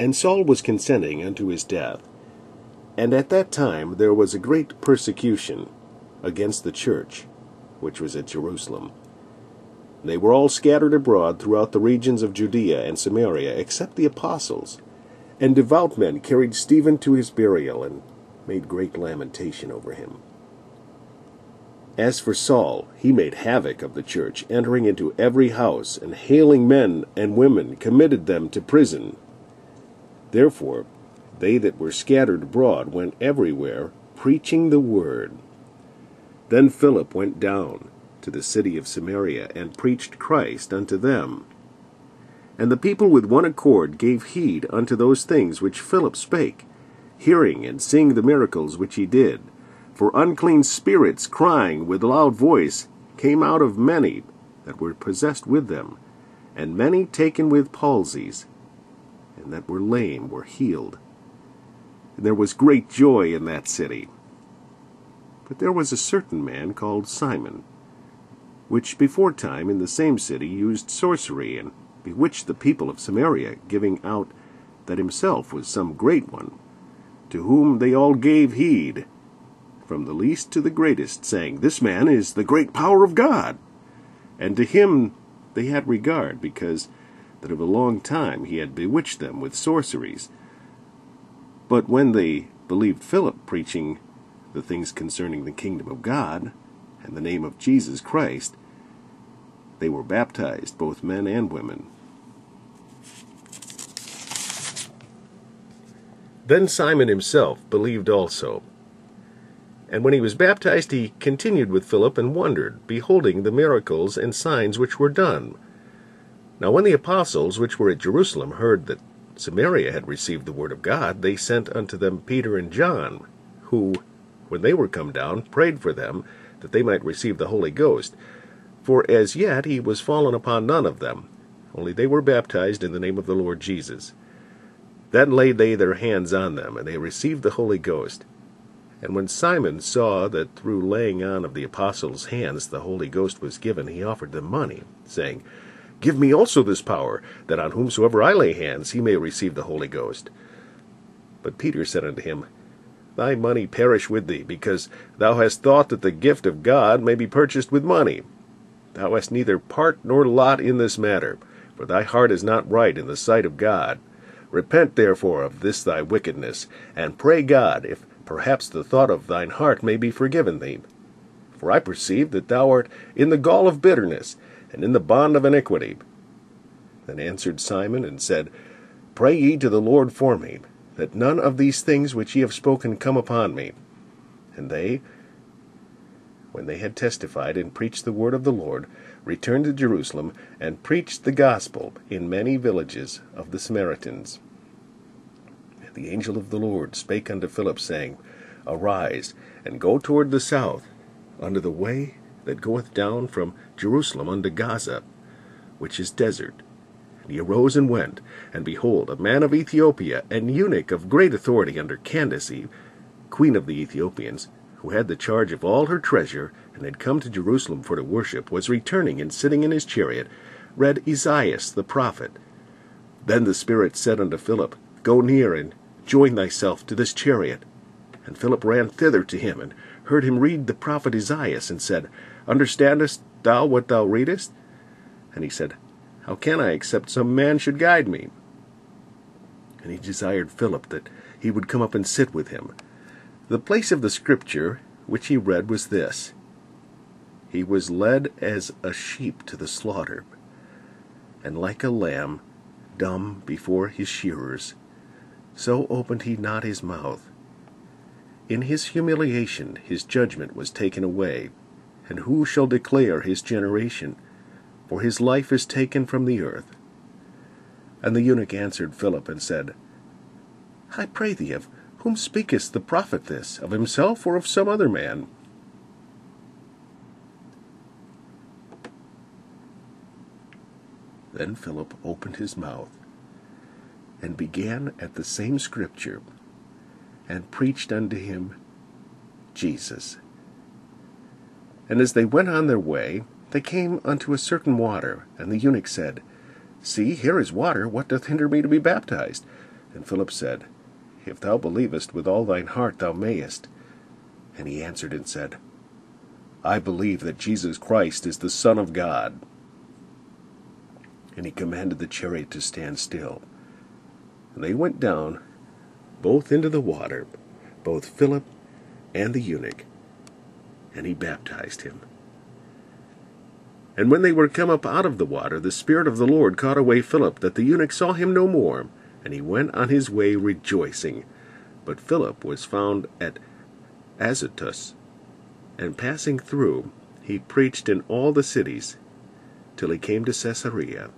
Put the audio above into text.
And Saul was consenting unto his death. And at that time there was a great persecution against the church, which was at Jerusalem. They were all scattered abroad throughout the regions of Judea and Samaria, except the apostles. And devout men carried Stephen to his burial, and made great lamentation over him. As for Saul, he made havoc of the church, entering into every house, and haling men and women, committed them to prison. Therefore, they that were scattered abroad went everywhere, preaching the word. Then Philip went down to the city of Samaria, and preached Christ unto them. And the people with one accord gave heed unto those things which Philip spake, hearing and seeing the miracles which he did. For unclean spirits, crying with loud voice, came out of many that were possessed with them, and many taken with palsies, and that were lame were healed. And there was great joy in that city. But there was a certain man called Simon, which before time in the same city used sorcery, and bewitched the people of Samaria, giving out that himself was some great one, to whom they all gave heed, from the least to the greatest, saying, This man is the great power of God. And to him they had regard, because that of a long time he had bewitched them with sorceries. But when they believed Philip preaching the things concerning the kingdom of God, and the name of Jesus Christ, they were baptized, both men and women. Then Simon himself believed also. And when he was baptized, he continued with Philip and wondered, beholding the miracles and signs which were done. Now when the apostles which were at Jerusalem heard that Samaria had received the word of God, they sent unto them Peter and John, who, when they were come down, prayed for them, that they might receive the Holy Ghost. For as yet he was fallen upon none of them, only they were baptized in the name of the Lord Jesus. Then laid they their hands on them, and they received the Holy Ghost. And when Simon saw that through laying on of the apostles' hands the Holy Ghost was given, he offered them money, saying, Give me also this power, that on whomsoever I lay hands he may receive the Holy Ghost. But Peter said unto him, Thy money perish with thee, because thou hast thought that the gift of God may be purchased with money. Thou hast neither part nor lot in this matter, for thy heart is not right in the sight of God. Repent therefore of this thy wickedness, and pray God, if perhaps the thought of thine heart may be forgiven thee. For I perceive that thou art in the gall of bitterness, and in the bond of iniquity. Then answered Simon, and said, Pray ye to the Lord for me, that none of these things which ye have spoken come upon me. And they, when they had testified and preached the word of the Lord, returned to Jerusalem, and preached the gospel in many villages of the Samaritans. And the angel of the Lord spake unto Philip, saying, Arise, and go toward the south, unto the way that goeth down from Jerusalem unto Gaza, which is desert. And he arose and went, and behold, a man of Ethiopia, an eunuch of great authority under Candace, queen of the Ethiopians, who had the charge of all her treasure, and had come to Jerusalem for to worship, was returning and sitting in his chariot, read Esaias the prophet. Then the Spirit said unto Philip, Go near and join thyself to this chariot. And Philip ran thither to him, and heard him read the prophet Esaias, and said, Understandest thou what thou readest? And he said, How can I, except some man should guide me? And he desired Philip that he would come up and sit with him. The place of the scripture which he read was this He was led as a sheep to the slaughter, and like a lamb dumb before his shearers, so opened he not his mouth. In his humiliation his judgment was taken away. And who shall declare his generation? For his life is taken from the earth. And the eunuch answered Philip and said, I pray thee, of whom speaketh the prophet this, of himself or of some other man? Then Philip opened his mouth, and began at the same scripture, and preached unto him Jesus. And as they went on their way, they came unto a certain water, and the eunuch said, See, here is water, what doth hinder me to be baptized? And Philip said, If thou believest with all thine heart, thou mayest. And he answered and said, I believe that Jesus Christ is the Son of God. And he commanded the chariot to stand still. And they went down, both into the water, both Philip and the eunuch, and he baptized him. And when they were come up out of the water, the Spirit of the Lord caught away Philip, that the eunuch saw him no more, and he went on his way rejoicing. But Philip was found at Azotus, and passing through, he preached in all the cities, till he came to Caesarea.